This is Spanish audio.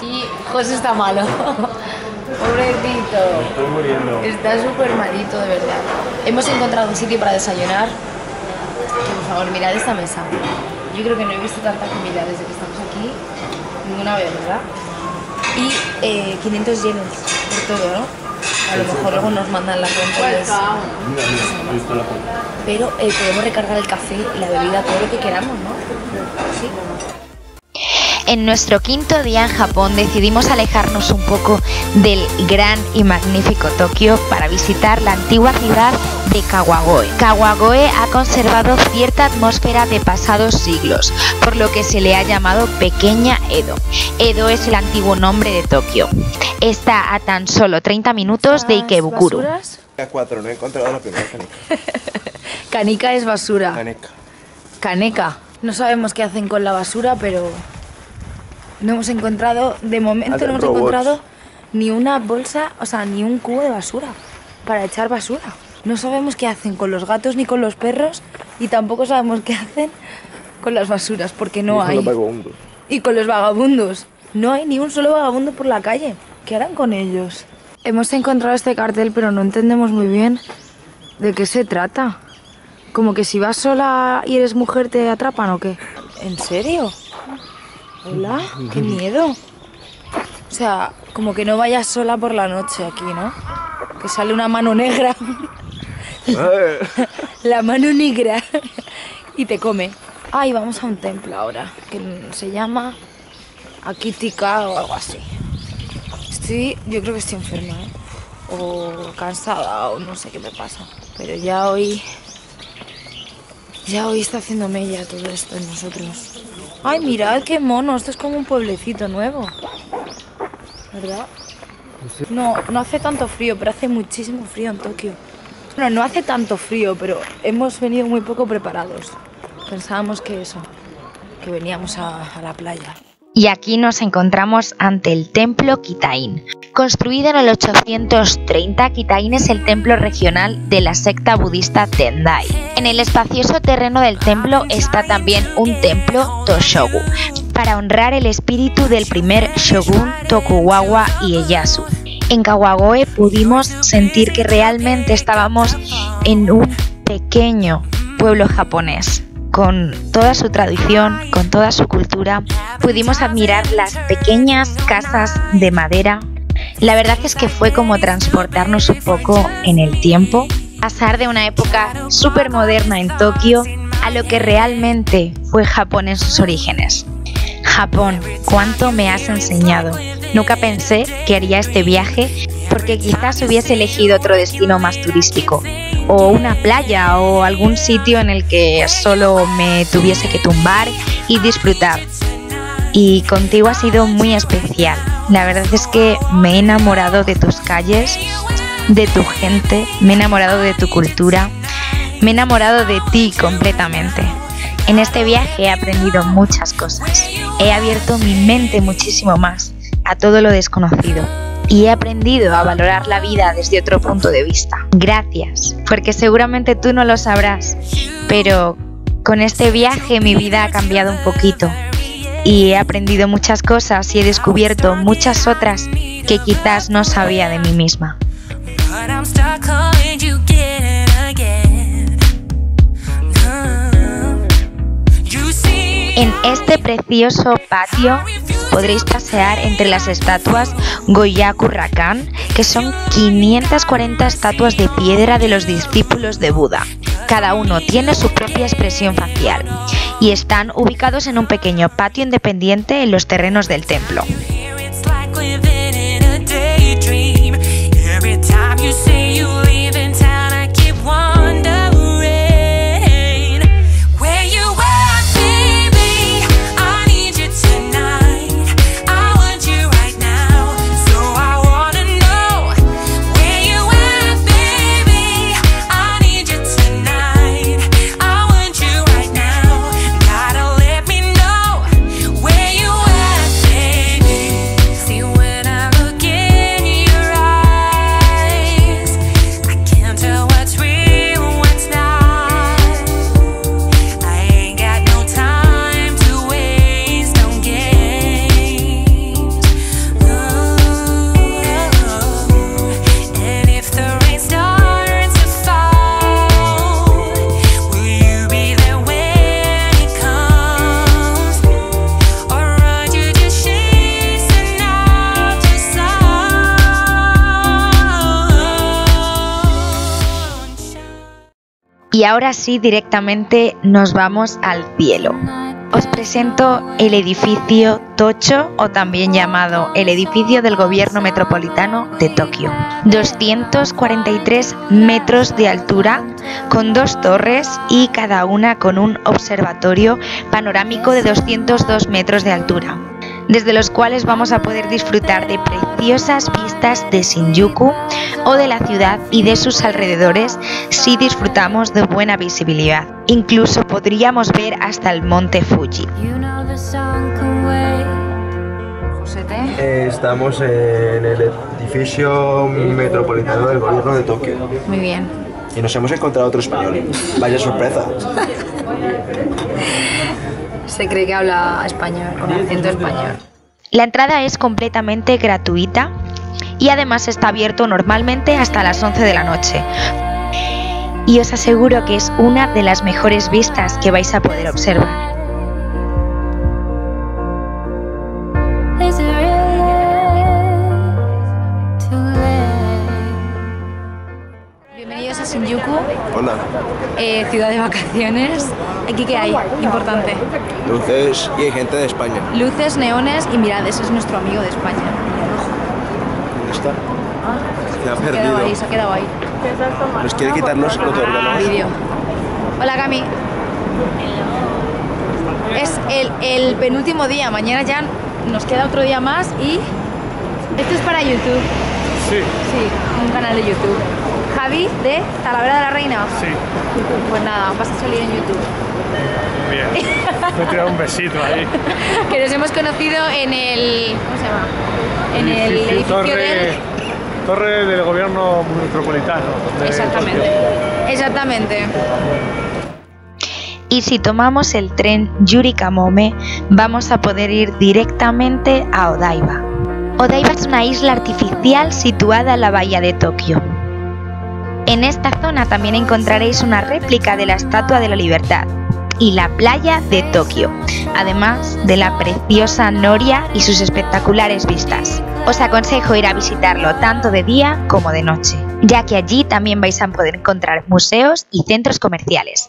Sí, José está malo. Pobrecito. Estoy muriendo. Está súper malito, de verdad. Hemos encontrado un sitio para desayunar. Por favor, mirad esta mesa. Yo creo que no he visto tanta comida desde que estamos aquí. Ninguna vez, ¿verdad? Y eh, 500 yenes por todo, ¿no? A lo mejor luego nos mandan la cuenta. y es- Mira, mira, he visto la foto. Pero eh, podemos recargar el café, la bebida, todo lo que queramos, ¿no? Sí. En nuestro quinto día en Japón decidimos alejarnos un poco del gran y magnífico Tokio para visitar la antigua ciudad de Kawagoe. Kawagoe ha conservado cierta atmósfera de pasados siglos, por lo que se le ha llamado Pequeña Edo. Edo es el antiguo nombre de Tokio. Está a tan solo 30 minutos de Ikebukuro. Cuatro, no he encontrado la primera canica. Canica es basura. Caneca. Caneca. No sabemos qué hacen con la basura, pero no hemos encontrado, de momento Hacen no hemos robots. encontrado ni una bolsa, o sea, ni un cubo de basura para echar basura. No sabemos qué hacen con los gatos ni con los perros y tampoco sabemos qué hacen con las basuras porque no Y hay. los vagabundos. Y con los vagabundos. No hay ni un solo vagabundo por la calle. ¿Qué harán con ellos? Hemos encontrado este cartel, pero no entendemos muy bien de qué se trata. Como que si vas sola y eres mujer te atrapan o qué. ¿En serio? Hola, qué miedo. O sea, como que no vayas sola por la noche aquí, ¿no? Que sale una mano negra. La mano negra. y te come. Ay, vamos a un templo ahora, que se llama Akitika o algo así. Estoy, yo creo que estoy enferma, ¿eh? O cansada, o no sé qué me pasa. Pero ya hoy. Ya hoy está haciendo mella todo esto en nosotros. Ay, mirad qué mono, esto es como un pueblecito nuevo. ¿Verdad? No, no hace tanto frío, pero hace muchísimo frío en Tokio. Bueno, no hace tanto frío, pero hemos venido muy poco preparados. Pensábamos que eso, que veníamos a, a la playa. Y aquí nos encontramos ante el templo Kitain. Construido en el 830, Kitain es el templo regional de la secta budista Tendai. En el espacioso terreno del templo está también un templo Toshogu, para honrar el espíritu del primer shogun Tokugawa Ieyasu. En Kawagoe pudimos sentir que realmente estábamos en un pequeño pueblo japonés con toda su tradición, con toda su cultura, pudimos admirar las pequeñas casas de madera. La verdad es que fue como transportarnos un poco en el tiempo, pasar de una época súper moderna en Tokio a lo que realmente fue Japón en sus orígenes. Japón, ¿cuánto me has enseñado? Nunca pensé que haría este viaje porque quizás hubiese elegido otro destino más turístico, o una playa o algún sitio en el que solo me tuviese que tumbar y disfrutar. Y contigo ha sido muy especial. La verdad es que me he enamorado de tus calles, de tu gente, me he enamorado de tu cultura, me he enamorado de ti completamente. En este viaje he aprendido muchas cosas. He abierto mi mente muchísimo más a todo lo desconocido y he aprendido a valorar la vida desde otro punto de vista. Gracias, porque seguramente tú no lo sabrás, pero con este viaje mi vida ha cambiado un poquito y he aprendido muchas cosas y he descubierto muchas otras que quizás no sabía de mí misma. En este precioso patio podréis pasear entre las estatuas Goyaku Rakan, que son 540 estatuas de piedra de los discípulos de Buda. Cada uno tiene su propia expresión facial y están ubicados en un pequeño patio independiente en los terrenos del templo. Y ahora sí, directamente nos vamos al cielo. Os presento el edificio Tocho o también llamado el edificio del gobierno metropolitano de Tokio. 243 metros de altura con dos torres y cada una con un observatorio panorámico de 202 metros de altura desde los cuales vamos a poder disfrutar de preciosas vistas de Shinjuku o de la ciudad y de sus alrededores si disfrutamos de buena visibilidad. Incluso podríamos ver hasta el monte Fuji. Eh, Estamos en el edificio metropolitano del gobierno de Tokio. Muy bien. Y nos hemos encontrado otro español. Vaya sorpresa. Se cree que habla español, con acento español. La entrada es completamente gratuita y además está abierto normalmente hasta las 11 de la noche. Y os aseguro que es una de las mejores vistas que vais a poder observar. Shinjuku, Hola. eh, ciudad de vacaciones. ¿Aquí qué hay? Importante. Luces y hay gente de España. Luces, neones y mirad, ese es nuestro amigo de España. ¿Dónde está? Se ha Se ha quedado ahí, perdido. se ha quedado ahí. Nos quiere quitarnos el otorgano. Vídeo. Hola Cami. Es el, el penúltimo día, mañana ya nos queda otro día más y esto es para YouTube. Sí, Sí, un canal de YouTube. Javi de Talavera de la Reina. sí, Pues nada, vas a salir en YouTube. bien. Me he tirado un besito ahí. Que nos hemos conocido en el. ¿Cómo se llama? En el edificio torre, del. torre del gobierno metropolitano. de Exactamente. Tokio. Exactamente. Y si tomamos el tren Yuri Kamome, vamos a poder ir directamente a Odaiba. Odaiba es una isla artificial situada en la bahía de Tokio. En esta zona también encontraréis una réplica de la Estatua de la Libertad y la playa de Tokio, además de la preciosa Noria y sus espectaculares vistas. Os aconsejo ir a visitarlo tanto de día como de noche, ya que allí también vais a poder encontrar museos y centros comerciales.